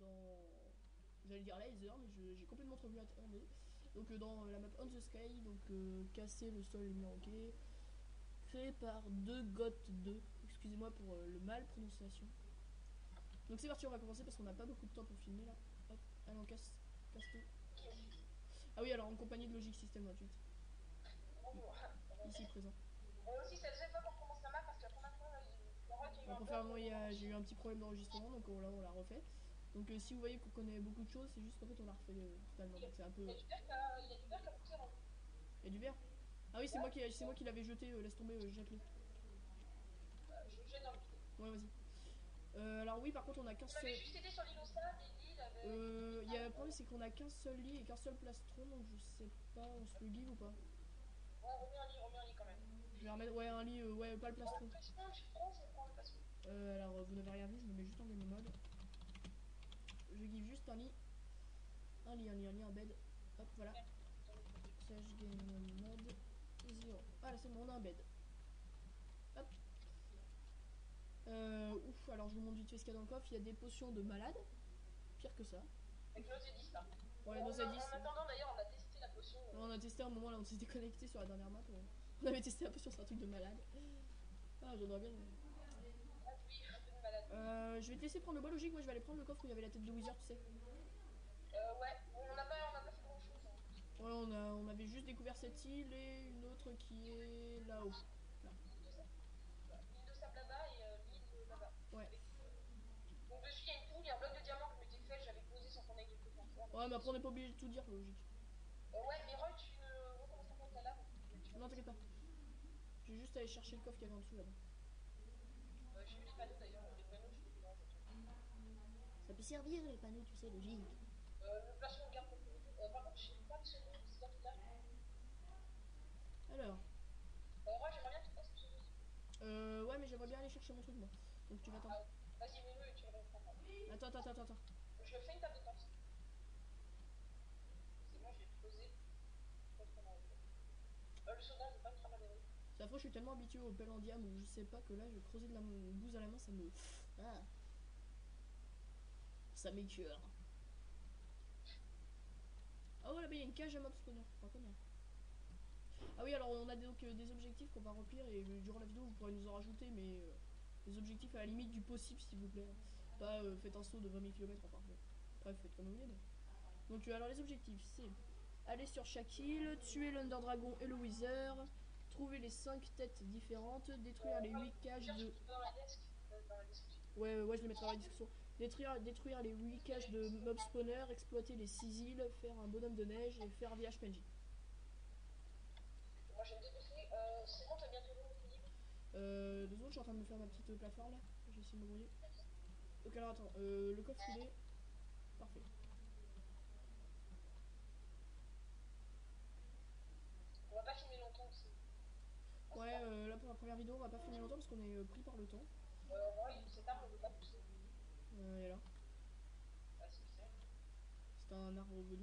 dans. J'allais dire laser, mais j'ai complètement trop vu terre. Donc euh, dans la map On the Sky, donc euh, casser le sol numéroqué, créé par 2 got 2. Excusez-moi pour euh, le mal prononciation. Donc c'est parti, on va commencer parce qu'on n'a pas beaucoup de temps pour filmer là. Hop, allez on casse, casse tout. Ah oui, alors en compagnie de Logic System 28, Bonjour. ici présent. Moi aussi, c'est la deuxième fois qu'on recommence la map parce que la première fois, il- y a- j'ai eu un petit problème d'enregistrement, donc on, là on l'a refait. Donc euh, si vous voyez qu'on connaît beaucoup de choses, c'est juste qu'en fait on l'a refait euh, totalement. Donc c'est un peu. Il y a du verre qui a- il y a du verre Il y a du verre? Ah oui, c'est moi qui c'est moi qui l'avais jeté, euh, laisse tomber, euh, jette-le. euh, Je jette dans le. Ouais, vas-y. Euh, alors oui, par contre on a qu'un seul. juste été sur l'île et. Euh, il y a le problème c'est qu'on a qu'un seul lit et qu'un seul plastron, donc je sais pas, on se le give ou pas? Ouais, remets un lit, remets un lit quand même. Je vais remettre, ouais, un lit, euh, ouais, pas le plastron. le plastron, tu prends, je prends le plastron. Euh, alors euh, vous n'avez rien vu, je me mets juste en game mode. Je give juste un lit. Un lit, un lit, un lit, un bed. Hop, voilà. Sage game mode 0. Ah là c'est bon, on a un bed. Hop. Euh, ouf, alors je vous montre vite fait ce qu'il y a dans le coffre. Il y a des potions de malade. Pire que ça. Avec nos Edis là. Bon, les En- nos en, Edis, en attendant, d'ailleurs, on a testé la potion. euh, On a testé un moment là, on s'était connecté sur la dernière map. On avait testé un peu sur un truc de malade. Ah, j'en aurais bien. Ah oui, un peu de malade. Euh, je vais te laisser prendre le bois logique. Moi, je vais aller prendre le coffre où il y avait la tête de Wizard, tu sais. Euh, ouais, on n'a pas, on n'a pas fait grand chose. Hein. Ouais, on, a, on avait juste découvert cette île et une autre qui est là-haut. Là. L'île de sable. Là-bas et euh, l'île là-bas. Ouais. Donc dessus, il y a une poule, il y a un bloc de diamant que je m'étais fait, j'avais posé sans qu'on ait quelque chose à. Ouais, mais après, on n'est pas obligé de tout dire, logique. Euh, ouais, mais Roy, tu ne recommences pas contre la lave. Tu- Non, t'inquiète pas. Je vais juste aller chercher le coffre qu'il y avait en dessous là-bas. Euh, J'ai eu les panneaux d'ailleurs, les panneaux, je les mélange. Ça peut servir les panneaux, tu sais, logique. Euh, on garde. Euh, par contre, je sais pas nom, c'est l'as. Alors, Euh, Roy, j'aimerais bien que tu ce nom. euh, ouais, mais j'aimerais bien aller chercher mon truc, moi. Donc tu vas attendre. Ah, Vas-y, mets-le et tu le reprends. Attends, attends, attends, attends. Je fais une table de torse. C'est bon, je l'ai posé. Euh, le soda, je vais pas me travailler. C'est affreux, je suis tellement habitué au pelle en diam où je sais pas que là, je vais creuser de la bouse à la main, ça me. Ah. Ça m'écœure. Ah ouais, là-bas, il y a une cage à spawner. Enfin, combien Ah oui, alors on a donc euh, des objectifs qu'on va remplir et euh, durant la vidéo, vous pourrez nous en rajouter, mais euh, des objectifs à la limite du possible, s'il vous plaît. Pas euh, faites un saut de 20 000 km, enfin. Bref, faites comme vous voulez. Donc, euh, alors les objectifs, c'est aller sur chaque île, tuer l'Under Dragon et le Wither, trouver les 5 têtes différentes, détruire les 8 cages de. euh, description. Ouais, ouais, je les mettrai dans la discussion. Détruire, détruire les 8 caches de mob spawner, exploiter les 6 îles, faire un bonhomme de neige et faire un village PNJ. Moi, j'ai. Euh, c'est bon, t'as bientôt le. Euh, deux autres, je suis en train de me faire ma petite euh, plateforme là. Je vais essayer de me brouiller. Donc alors attends, euh, le coffre il est. Parfait. On va pas filmer longtemps aussi. Ouais, euh, là pour la première vidéo, on va pas filmer longtemps parce qu'on est euh, pris par le temps. Euh, Roy, cette arme, on veut pas pousser. Et là, Ah, c'est ça. c'est un arbre. Il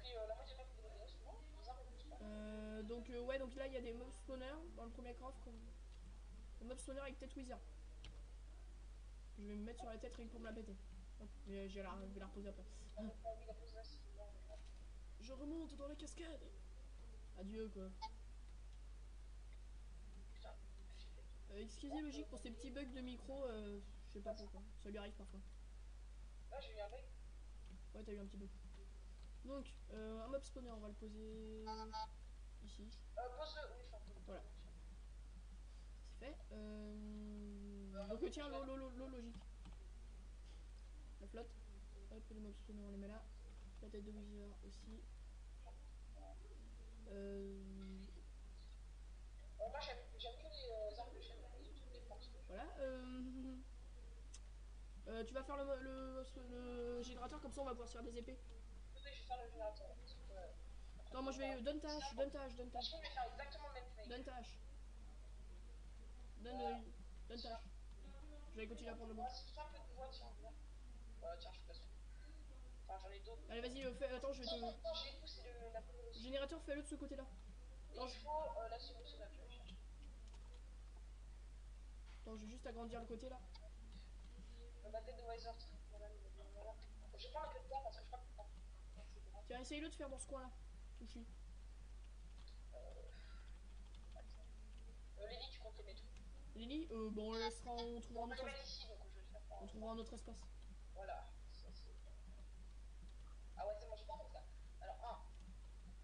pris euh, la moitié de la coupe de. Euh, donc euh, ouais, donc là il y a des mob spawners dans le premier coffre. Comme... Le mob spawner avec tête wizard. Je vais me mettre sur la tête rien que pour me la péter. Hop, mais j'ai la, je vais la reposer après. On a pas envie de la poser là, c'est bon. Je remonte dans la cascade. Adieu quoi. Euh, excusez logique pour ces petits bugs de micro, euh, je sais pas pourquoi. Ça lui arrive parfois. Là, j'ai eu un bug. Ouais, t'as eu un petit bug. Donc, euh, un mob spawner, on va le poser ici. Euh. Oui, pose-le. Voilà. C'est fait. Euh... Donc, euh, tiens, l'eau, l'eau, l'eau, l'eau, logique. La flotte. Hop, les mob spawners, on les met là. La tête de Wizard aussi. Euh... Euh, moi, j'aime que les armes de que- Voilà. Euh... euh, tu vas faire le, mo- le, le générateur, comme ça on va pouvoir se faire des épées. Je vais faire le générateur. que, Attends, moi je vais. Donne ta hache, donne ta hache, donne ta hache. Je vais faire exactement le même fake. Donne ta hache. Donne, euh, donne ta hache. Je vais continuer à prendre le bois. Allez, vas-y, euh, fais. Attends, je vais Non, non, te. non, le. Générateur, fais-le de ce côté-là. Non, je-. Attends, je vais juste agrandir le côté là. Euh, Ma tête de Weiser, voilà, je prends un peu de terre parce que je crois que. Tiens, essaye-le de faire dans ce coin-là. Suis. Euh, Lévi, tu comptes les mettre où Lily, euh, bon, on laissera, on trouvera un autre, ici, par on trouvera un autre espace. Voilà. Ah ouais, c'est bon, je prends comme ça. Alors, un.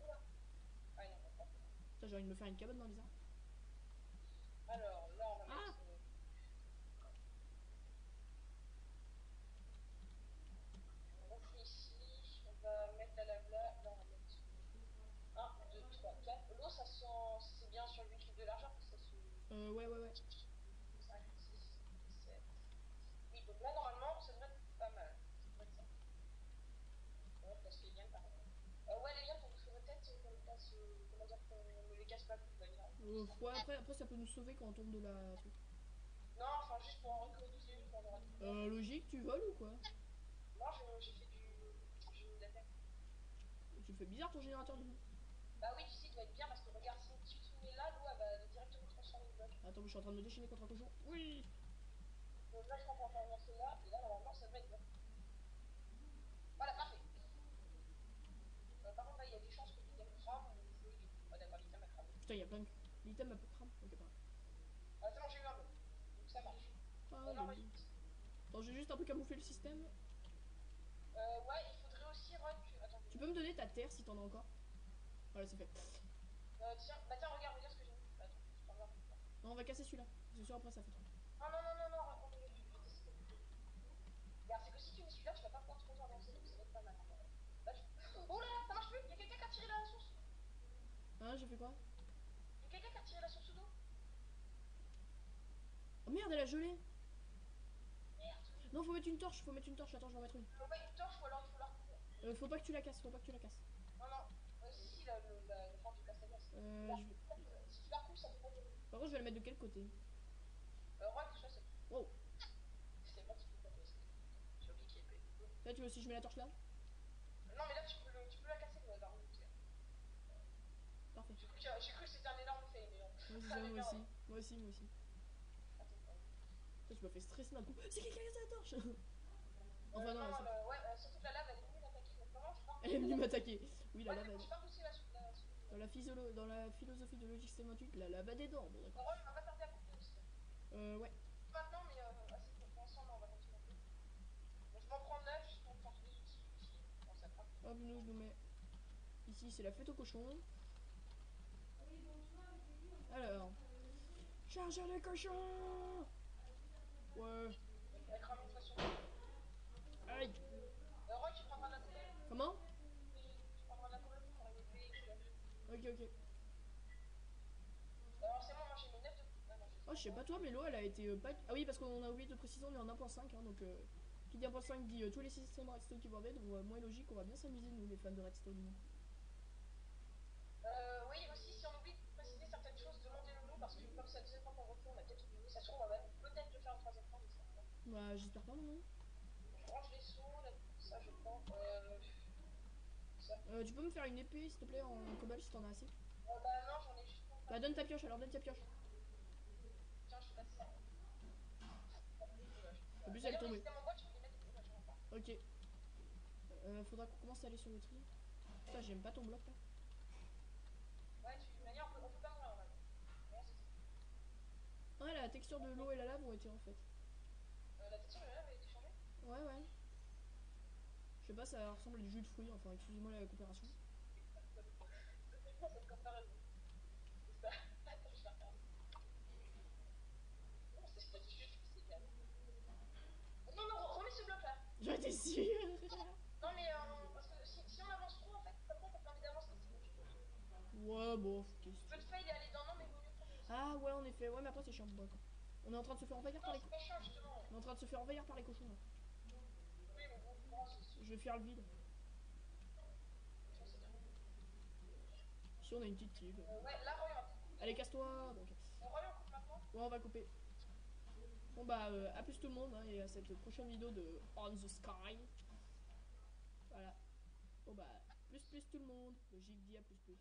Oula. Ah non, pas. J'ai envie de me faire une cabane dans les arbres. Alors, là, on va Ah. mettre On va faire ici. On va mettre la lave là. Là, on va mettre. 1, 2, 3, 4. L'eau, ça sent. C'est bien sur le liquide de l'argent. Ça se. Euh, ouais, ouais, ouais. 5, 6, 7. Oui, donc là, normalement, ça devrait être pas mal. Ça être ça. Ouais, parce les liens, par. Euh, ouais, les liens, il faudrait peut-être qu'on les casse. euh, comment dire, qu'on ne les casse pas plus. d'ailleurs. Euh, ouais, après, après, ça peut nous sauver quand on tombe de la. Non, enfin, juste pour en récolter une quand on aura. Euh, logique, tu voles ou quoi? Non, je- j'ai fait du. J'ai mis la. Tu fais bizarre ton générateur de Bah oui, tu sais, il doit être bien parce que regarde, si tu te mets là, l'eau, elle va directement transformer le bloc. Attends, je suis en train de me déchaîner contre un cochon. Oui Donc là, je comprends pas là, et là, normalement, ça devrait être bon. Voilà, parfait. Euh, par contre, là, il y a des chances que l'item crame ou je du coup. Ah, d'accord, l'item a cramé. Putain, il y a plein de. L'item a peu. Ok, pas grave. Ah, bon, j'ai eu un bloc. Donc ça marche. Ah, Euh, non, Attends, j'ai juste un peu camouflé le système. Euh, ouais, il faudrait aussi run. tu- Attends, Tu peux me donner ta terre si t'en as encore? Voilà, c'est fait. euh, tiens, bah tiens, regarde, regarde ce que j'ai mis. Attends, je t'en regarde. Non, on va casser celui-là. C'est sûr, après ça fait trop. Non, non, non, non, non, raconte-le. Regarde, c'est que si tu mets celui-là, tu vas pas pouvoir trop avancer, donc ça va être pas mal. Là, tu- Oh là, ça marche plus, il y a quelqu'un qui a tiré la source. Hein, j'ai fait quoi? Il y a quelqu'un qui a tiré la source d'eau. Oh merde, elle a gelé Merde. Non, faut mettre une torche, faut mettre une torche. Attends, je vais en mettre une. Euh, ouais, une torche ou alors il faut la. Euh, faut pas que tu la casses, faut pas que tu la casses. Non, non, euh, si, la, le, la, le Euh, je... Si tu la recoupes, ça fait pas de. Par contre, je vais la mettre de quel côté Euh, run, ça, c'est. Wow. C'est moi qui peux pas. J'ai oublié qu'il. Là, tu veux aussi que je mets la torche là Non, mais là, tu peux, le, tu peux la casser, le- la remonter. Parfait. J'ai cru, que- c'était un énorme fait, mais non. Moi aussi, moi aussi. Moi aussi, moi aussi. Attends, tu m'as fait stresser d'un coup. C'est quelqu'un qui a la torche Euh, Enfin, non, le- ouais, euh, surtout que la lave, elle est venue m'attaquer. Elle est venue m'attaquer. Oui, la Ouais, lave. mais elle- j'ai pas poussé la soupe. Dans la, dans la philosophie de Logic 28, la lave des dents. Bon, d'accord. Bon, on va pas tarder à couper aussi. Euh, ouais. Maintenant, mais euh, assez pour pour l'instant, non, on va continuer. Donc, je m'en prends 9 juste pour prendre des outils utiles. Bon, ça craque. Hop, nous, je nous mets. Ici, c'est la fête au cochon. Alors. Chargeur de cochon Ouais. Aïe Euh, Roy, tu prendras de la couleur. Comment Tu prendras de la couleur pour faire une épée. et tout. Ok, ok. Alors, c'est bon, moi j'ai mis 9 de. Ah non, Oh, je sais pas toi, mais l'eau, elle a été euh, pas. Ah oui, parce qu'on a oublié de préciser, on est en 1.5, hein, donc. Euh, qui dit 1.5 dit euh, tous les systèmes Redstone qui vont avec, donc euh, moins logique, on va bien s'amuser, nous, les fans de Redstone. Euh, oui, aussi, si on oublie de préciser certaines choses, demandez-le nous parce que comme ça deuxième fois qu'on refait, on a peut-être oublié. Ça se trouve, on va même peut-être le faire en troisième fois, mais pas. Bah, j'espère pas, non Je range les là, ça je prends. Euh. Euh, Tu peux me faire une épée, s'il te plaît, en cobalt si t'en as assez Euh, bah non, j'en ai juste Bah, donne ta pioche, alors donne ta pioche. Tiens, je passe ça. En plus, elle est tombée. Pas. Ok. Euh, faudra qu'on commence à aller sur le tri. Putain, j'aime pas ton bloc là. Ouais, tu. Manière, on peut, on peut pas mourir normalement. Non, c'est ça. Ouais, la texture de l'eau et la lave ont été refaites. Euh, la texture de la lave a été changée? Ouais, ouais. Je sais pas, ça ressemble à du jus de fruits, enfin, excusez-moi la coopération. Quoi. Non. Non, remets ce bloc là. J'en étais sûre Non, mais euh, parce que si, si on avance trop, en fait, comme ça, t'as pas envie d'avancer. Ouais, bon, qu'est-ce Tu peux te fail et aller dans non, mais vaut mieux prendre. Ah ouais, en effet, ouais, mais après c'est chiant. Bon, d'accord. On est en train de se faire envahir par les cochons. On est en train de se faire envahir par les cochons là. Oui, mais bon, bon, c'est Je vais faire le vide. Si on a une petite. Euh, ouais, là, regarde. Allez, casse-toi donc. On on. Ouais, on va couper. Bon bah, euh, à plus tout le monde hein, et à cette prochaine vidéo de On the Sky. Voilà. Bon bah, plus plus tout le monde. Logique dit à plus plus.